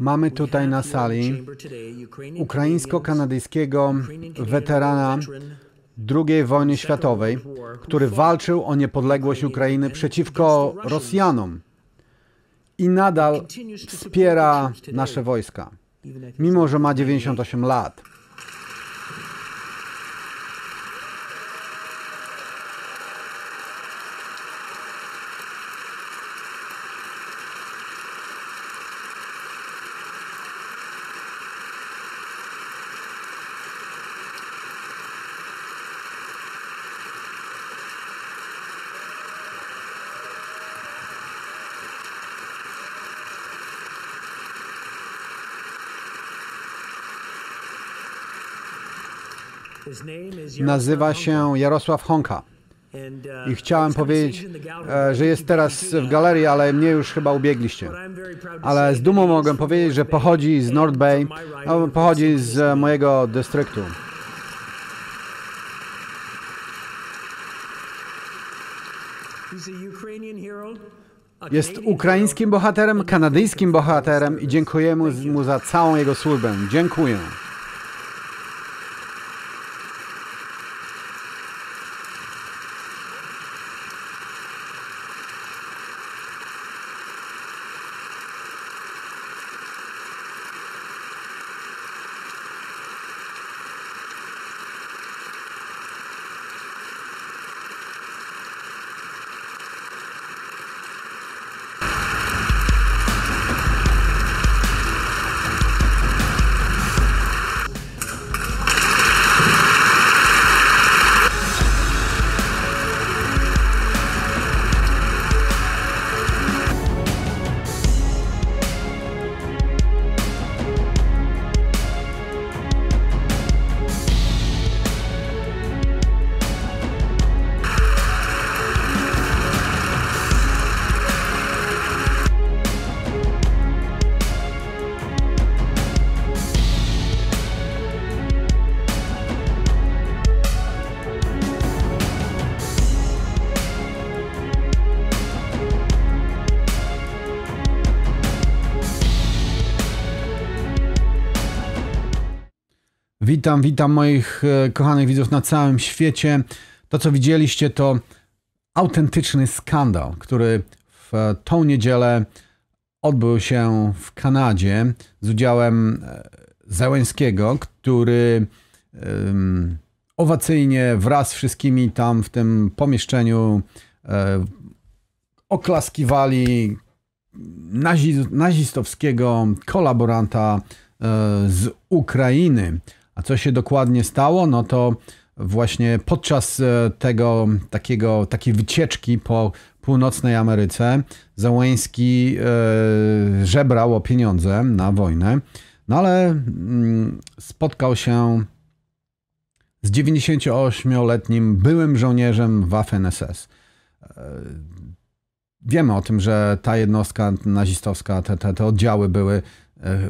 Mamy tutaj na sali ukraińsko-kanadyjskiego weterana II wojny światowej, który walczył o niepodległość Ukrainy przeciwko Rosjanom i nadal wspiera nasze wojska, mimo że ma 98 lat. Nazywa się Jarosław Honka. I chciałem powiedzieć, e, że jest teraz w galerii, ale mnie już chyba ubiegliście. Ale z dumą mogę powiedzieć, że pochodzi z North Bay, no, pochodzi z mojego dystryktu. Jest ukraińskim bohaterem, kanadyjskim bohaterem i dziękujemy mu za całą jego służbę. Dziękuję. Witam, witam moich e, kochanych widzów na całym świecie. To, co widzieliście, to autentyczny skandal, który w tą niedzielę odbył się w Kanadzie z udziałem e, Załęskiego, który owacyjnie wraz z wszystkimi tam w tym pomieszczeniu oklaskiwali nazistowskiego kolaboranta z Ukrainy. A co się dokładnie stało? No to właśnie podczas e, tego takiego, takiej wycieczki po północnej Ameryce Załęski e, żebrał o pieniądze na wojnę, no ale mm, spotkał się z 98-letnim byłym żołnierzem Waffen-SS. E, wiemy o tym, że ta jednostka nazistowska, te, te, te oddziały były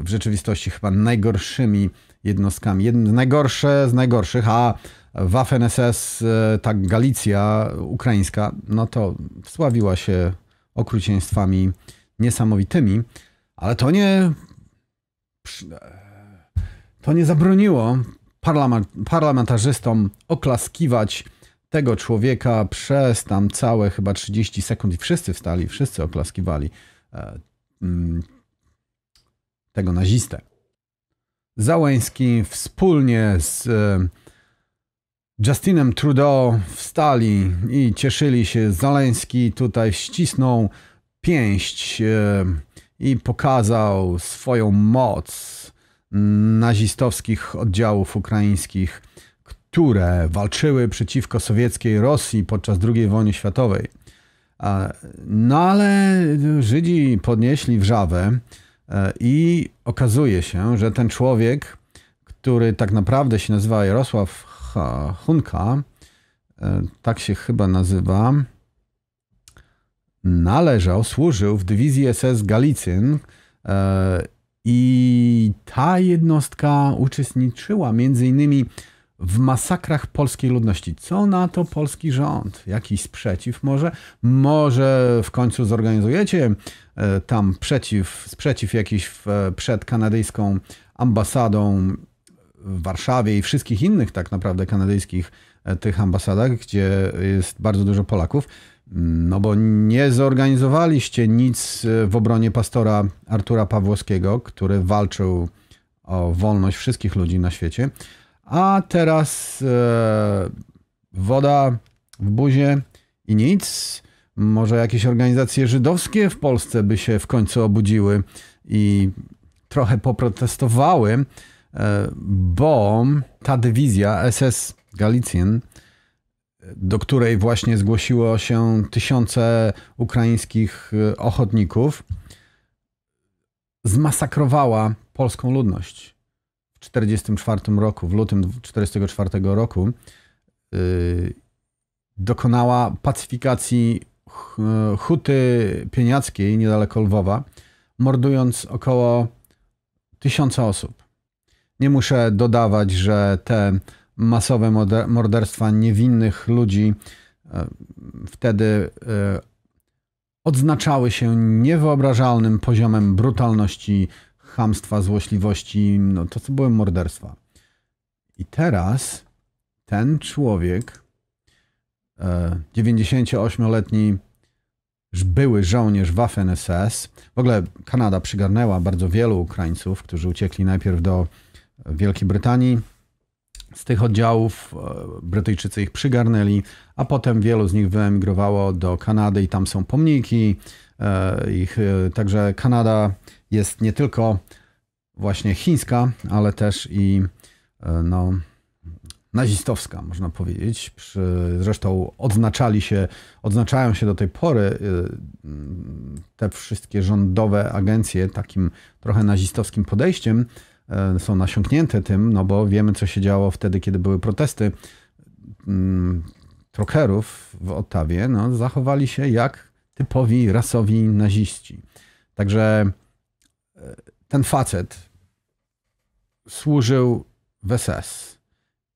w rzeczywistości chyba najgorszymi jednostkami. Jednym z najgorsze z najgorszych, a Waffen SS, e, tak Galicja ukraińska, no to sławiła się okrucieństwami niesamowitymi, ale to nie to nie zabroniło parlamentarzystom oklaskiwać tego człowieka przez tam całe chyba 30 sekund i wszyscy wstali, wszyscy oklaskiwali e, mm, tego nazistę. Załęski wspólnie z e, Justinem Trudeau wstali i cieszyli się. Załęski tutaj ścisnął pięść e, i pokazał swoją moc nazistowskich oddziałów ukraińskich, które walczyły przeciwko sowieckiej Rosji podczas II wojny światowej. No ale Żydzi podnieśli wrzawę I okazuje się, że ten człowiek, który tak naprawdę się nazywa Jarosław Hunka, e, tak się chyba nazywa, należał, służył w dywizji SS Galicyn e, i ta jednostka uczestniczyła między innymi w masakrach polskiej ludności. Co na to polski rząd? Jakiś sprzeciw może? Może w końcu zorganizujecie e, tam przeciw, sprzeciw jakiś w, przed kanadyjską ambasadą w Warszawie i wszystkich innych tak naprawdę kanadyjskich e, tych ambasadach, gdzie jest bardzo dużo Polaków. No bo nie zorganizowaliście nic e, w obronie pastora Artura Pawłowskiego, który walczył o wolność wszystkich ludzi na świecie. A teraz e, woda w buzie i nic. Może jakieś organizacje żydowskie w Polsce by się w końcu obudziły i trochę poprotestowały, e, bo ta dywizja SS Galicjan, do której właśnie zgłosiło się tysiące ukraińskich e, ochotników, zmasakrowała polską ludność. 1944 roku, w lutym 1944 roku, yy, dokonała pacyfikacji Huty Pieniackiej niedaleko Lwowa, mordując około tysiąca osób. Nie muszę dodawać, że te masowe morderstwa niewinnych ludzi yy, wtedy yy, odznaczały się niewyobrażalnym poziomem brutalności chamstwa, złośliwości, no to co były morderstwa. I teraz ten człowiek, 98-letni e, były żołnierz Waffen-SS, w ogóle Kanada przygarnęła bardzo wielu Ukraińców, którzy uciekli najpierw do Wielkiej Brytanii. Z tych oddziałów e, Brytyjczycy ich przygarnęli, a potem wielu z nich wyemigrowało do Kanady i tam są pomniki e, ich. Także Kanada jest nie tylko właśnie chińska, ale też i e, no, nazistowska, można powiedzieć. Zresztą odznaczali się, odznaczają się do tej pory e, te wszystkie rządowe agencje takim trochę nazistowskim podejściem. E, są nasiąknięte tym, no bo wiemy, co się działo wtedy, kiedy były protesty mm, trokerów w Ottawie. No, zachowali się jak typowi rasowi naziści. Także ten facet służył w SS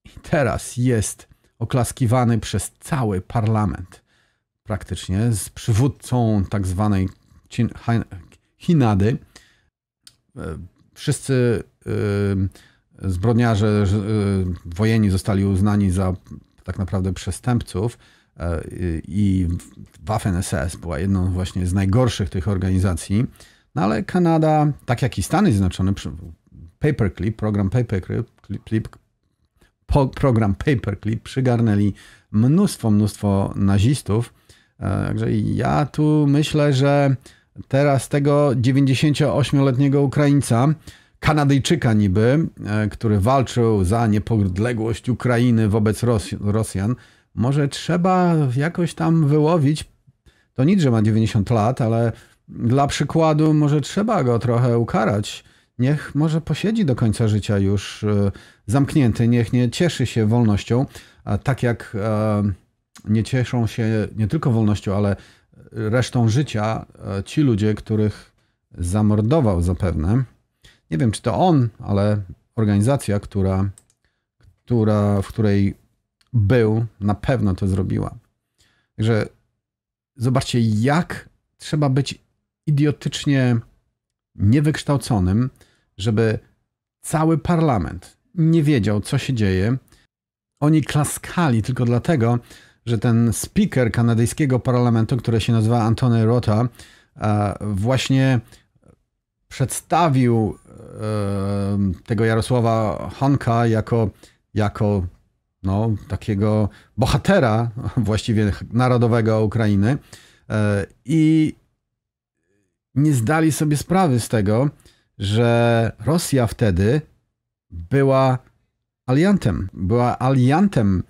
i teraz jest oklaskiwany przez cały parlament. Praktycznie z przywódcą tak zwanej Chinady. E, wszyscy e, zbrodniarze e, wojenni zostali uznani za tak naprawdę przestępców i Waffen-SS była jedną właśnie z najgorszych tych organizacji. No ale Kanada, tak jak i Stany Zjednoczone, Paperclip, program Paperclip, program Paperclip przygarnęli mnóstwo, mnóstwo nazistów. E, także ja tu myślę, że teraz tego 98-letniego Ukraińca, Kanadyjczyka niby, e, który walczył za niepodległość Ukrainy wobec Rosjan, może trzeba jakoś tam wyłowić. To nic, że ma 90 lat, ale dla przykładu może trzeba go trochę ukarać. Niech może posiedzi do końca życia już e, zamknięty, niech nie cieszy się wolnością, tak jak e, nie cieszą się nie tylko wolnością, ale resztą życia e, ci ludzie, których zamordował zapewne. Nie wiem, czy to on, ale organizacja, która, która, w której był, na pewno to zrobiła. Także zobaczcie, jak trzeba być idiotycznie niewykształconym, żeby cały parlament nie wiedział, co się dzieje. Oni klaskali tylko dlatego, że ten speaker kanadyjskiego parlamentu, który się nazywa Antony Rota, e, właśnie przedstawił e, tego Jarosława Honka jako, jako no, takiego bohatera właściwie narodowego Ukrainy e, i nie zdali sobie sprawy z tego, że Rosja wtedy była aliantem. Była aliantem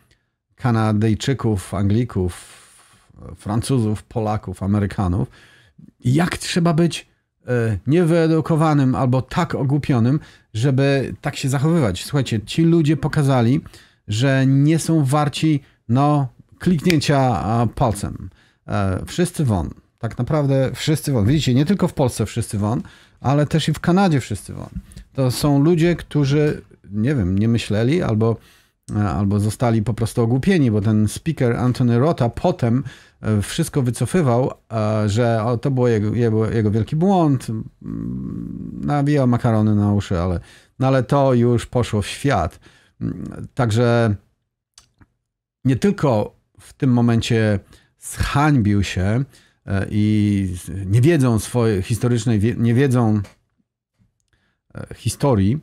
Kanadyjczyków, Anglików, Francuzów, Polaków, Amerykanów. Jak trzeba być e, niewyedukowanym albo tak ogłupionym, żeby tak się zachowywać. Słuchajcie, ci ludzie pokazali, że nie są warci no, kliknięcia palcem. E, wszyscy won. Tak naprawdę wszyscy won. Widzicie, nie tylko w Polsce wszyscy won, ale też i w Kanadzie wszyscy won. To są ludzie, którzy, nie wiem, nie myśleli albo albo zostali po prostu ogłupieni, bo ten speaker Anthony Rota potem wszystko wycofywał, że to był jego, jego, jego wielki błąd, nawijał makarony na uszy, ale, no ale to już poszło w świat. Także nie tylko w tym momencie zhańbił się e, i nie wiedzą swojej historycznej, nie wiedzą e, historii,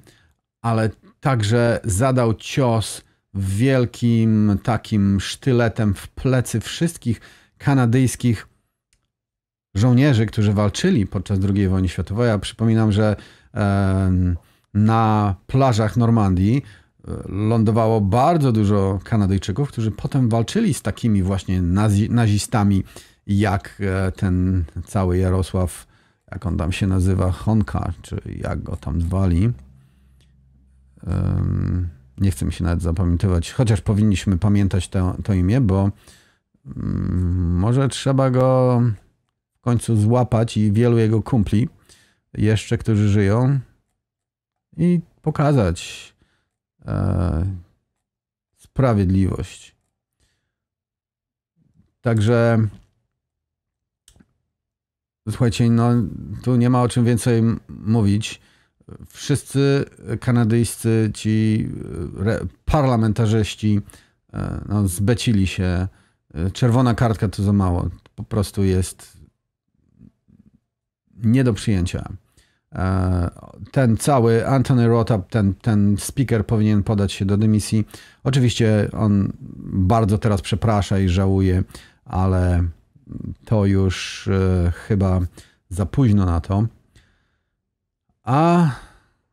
ale także zadał cios wielkim takim sztyletem w plecy wszystkich kanadyjskich żołnierzy, którzy walczyli podczas II wojny światowej. Ja przypominam, że na plażach Normandii lądowało bardzo dużo Kanadyjczyków, którzy potem walczyli z takimi właśnie nazi nazistami, jak e, ten cały Jarosław, jak on tam się nazywa, Honka, czy jak go tam zwali. Nie chcę mi się nawet zapamiętywać, chociaż powinniśmy pamiętać to, to imię, bo mm, może trzeba go w końcu złapać i wielu jego kumpli jeszcze, którzy żyją i pokazać e, sprawiedliwość. Także słuchajcie, no tu nie ma o czym więcej mówić. Wszyscy kanadyjscy ci re, parlamentarzyści e, no, zbecili się. Czerwona kartka to za mało. Po prostu jest nie do przyjęcia. E, ten cały Anthony Rota, ten, ten speaker powinien podać się do dymisji. Oczywiście on bardzo teraz przeprasza i żałuje, ale to już e, chyba za późno na to. A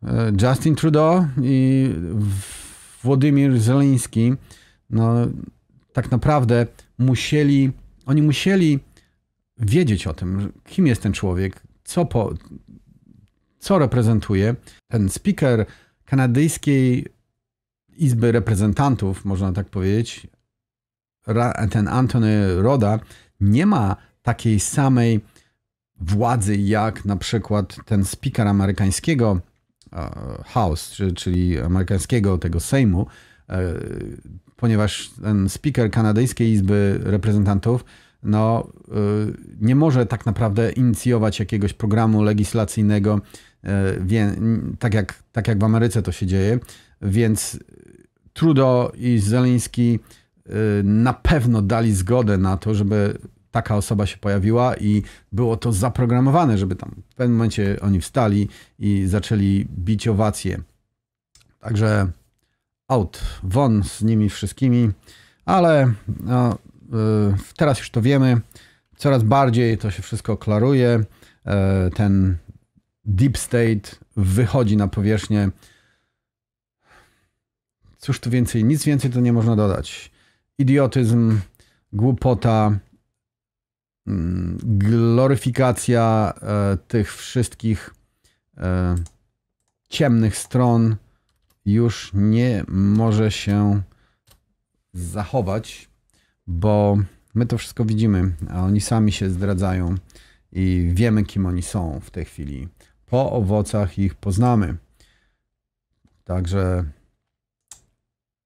e, Justin Trudeau i Władimir Zeleński, no tak naprawdę musieli, oni musieli wiedzieć o tym, kim jest ten człowiek, co po, co reprezentuje. Ten speaker kanadyjskiej Izby Reprezentantów, można tak powiedzieć, ten Anthony Roda, nie ma takiej samej władzy jak na przykład ten speaker amerykańskiego e, House, czyli amerykańskiego tego Sejmu, e, ponieważ ten speaker kanadyjskiej Izby Reprezentantów no, e, nie może tak naprawdę inicjować jakiegoś programu legislacyjnego tak, jak, tak jak w Ameryce to się dzieje, więc Trudeau i Zeleński na pewno dali zgodę na to, żeby taka osoba się pojawiła i było to zaprogramowane, żeby tam w pewnym momencie oni wstali i zaczęli bić owacje. Także out, won z nimi wszystkimi, ale no, e, teraz już to wiemy, coraz bardziej to się wszystko klaruje. Ten deep state wychodzi na powierzchnię. Cóż tu więcej, nic więcej tu nie można dodać. Idiotyzm, głupota, mm, gloryfikacja e, tych wszystkich e, ciemnych stron już nie może się zachować, bo my to wszystko widzimy, a oni sami się zdradzają i wiemy, kim oni są w tej chwili po owocach ich poznamy. Także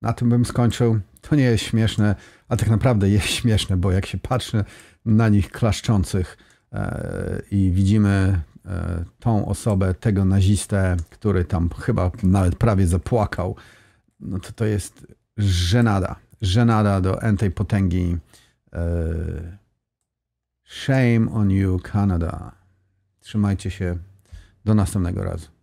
na tym bym skończył. To nie jest śmieszne, a tak naprawdę jest śmieszne, bo jak się patrzy na nich klaszczących e, i widzimy e, tą osobę, tego nazistę, który tam chyba nawet prawie zapłakał, no to to jest żenada. Żenada do entej potęgi. E, shame on you, Canada. Trzymajcie się. Do następnego razu.